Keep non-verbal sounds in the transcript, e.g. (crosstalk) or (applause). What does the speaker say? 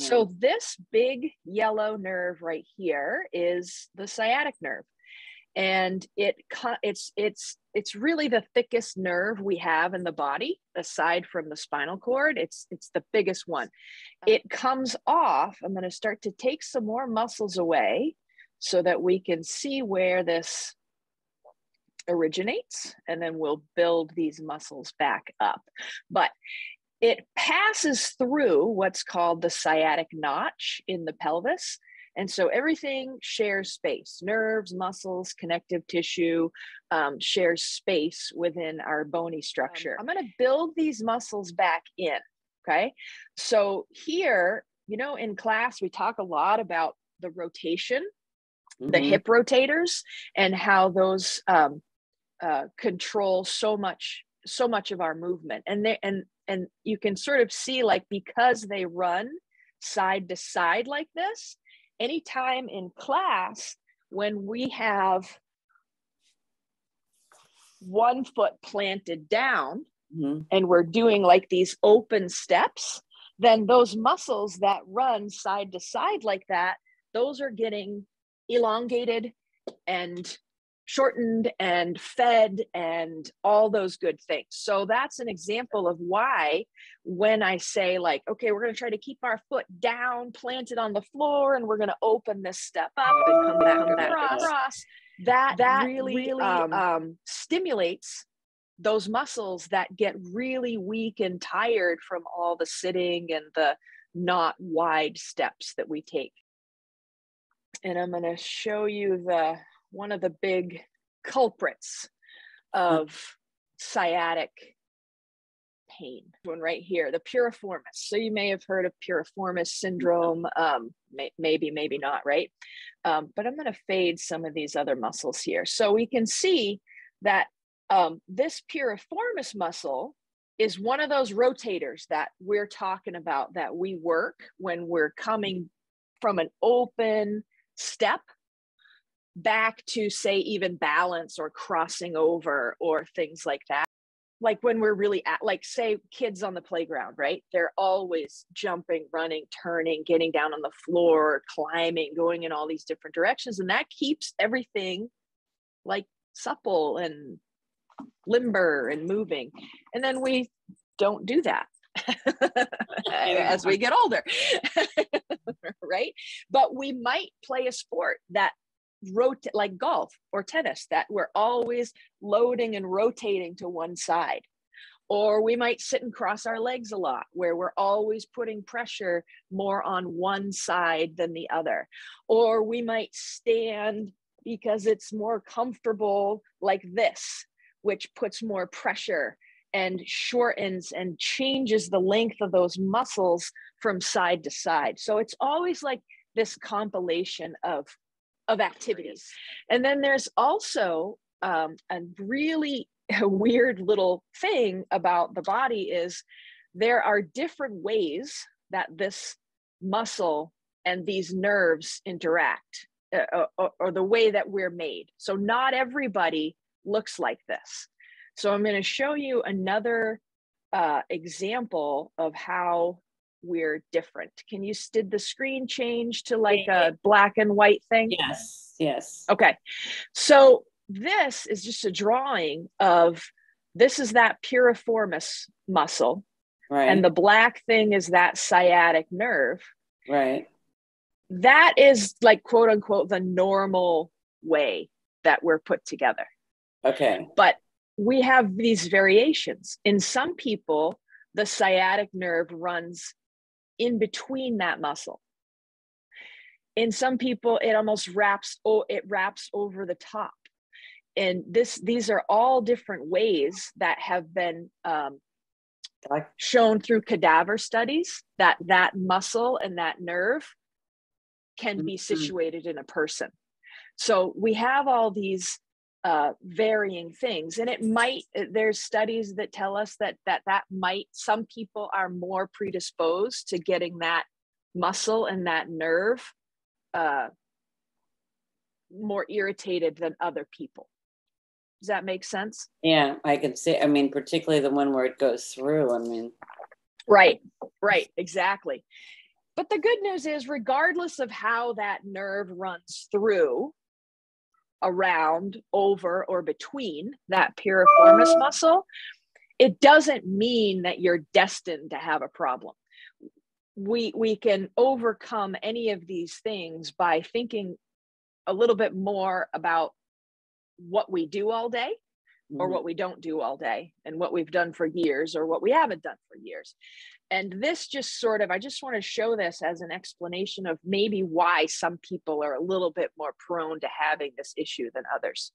Mm. So this big yellow nerve right here is the sciatic nerve. And it it's it's it's really the thickest nerve we have in the body aside from the spinal cord. It's it's the biggest one. It comes off. I'm going to start to take some more muscles away so that we can see where this originates and then we'll build these muscles back up. But it passes through what's called the sciatic notch in the pelvis. And so everything shares space nerves, muscles, connective tissue um, shares space within our bony structure. I'm going to build these muscles back in. Okay. So here, you know, in class, we talk a lot about the rotation, mm-hmm. the hip rotators, and how those um, uh, control so much so much of our movement and they and and you can sort of see like because they run side to side like this anytime in class when we have one foot planted down mm-hmm. and we're doing like these open steps then those muscles that run side to side like that those are getting elongated and shortened and fed and all those good things. So that's an example of why when I say like, okay, we're going to try to keep our foot down, planted on the floor, and we're going to open this step up and come back, across, across. That that really, really um, um, stimulates those muscles that get really weak and tired from all the sitting and the not wide steps that we take. And I'm going to show you the one of the big culprits of sciatic pain. One right here, the piriformis. So you may have heard of piriformis syndrome, um, may, maybe, maybe not, right? Um, but I'm going to fade some of these other muscles here. So we can see that um, this piriformis muscle is one of those rotators that we're talking about that we work when we're coming from an open step back to say even balance or crossing over or things like that. Like when we're really at like say kids on the playground right? They're always jumping running turning getting down on the floor climbing going in all these different directions and that keeps everything like supple and limber and moving. And then we don't do that (laughs) as we get older (laughs) right? But we might play a sport that rotate like golf or tennis that we're always loading and rotating to one side. Or we might sit and cross our legs a lot where we're always putting pressure more on one side than the other. Or we might stand because it's more comfortable like this which puts more pressure and shortens and changes the length of those muscles from side to side. So it's always like this compilation of of activities. And then there's also um, a really (laughs) weird little thing about the body is there are different ways that this muscle and these nerves interact uh, uh, or, or the way that we're made. So not everybody looks like this. So I'm going to show you another uh, example of how we're different. Can you did the screen change to like a black and white thing? Yes, yes. Okay. So this is just a drawing of this is that piriformis muscle. Right. And the black thing is that sciatic nerve. Right. That is like quote unquote the normal way that we're put together. Okay. But we have these variations. In some people, the sciatic nerve runs in between that muscle. In some people, it almost wraps, oh, it wraps over the top. And this, these are all different ways that have been um, shown through cadaver studies that that muscle and that nerve can be mm-hmm. situated in a person. So we have all these uh, varying things. And it might uh, there's studies that tell us that that that might some people are more predisposed to getting that muscle and that nerve uh, more irritated than other people. Does that make sense? Yeah i can see i mean particularly the one where it goes through i mean. Right right exactly. But the good news is, regardless of how that nerve runs through, around, over, or between that piriformis oh. muscle, it doesn't mean that you're destined to have a problem. We, we can overcome any of these things by thinking a little bit more about what we do all day or mm-hmm. what we don't do all day and what we've done for years or what we haven't done for years and this just sort of i just want to show this as an explanation of maybe why some people are a little bit more prone to having this issue than others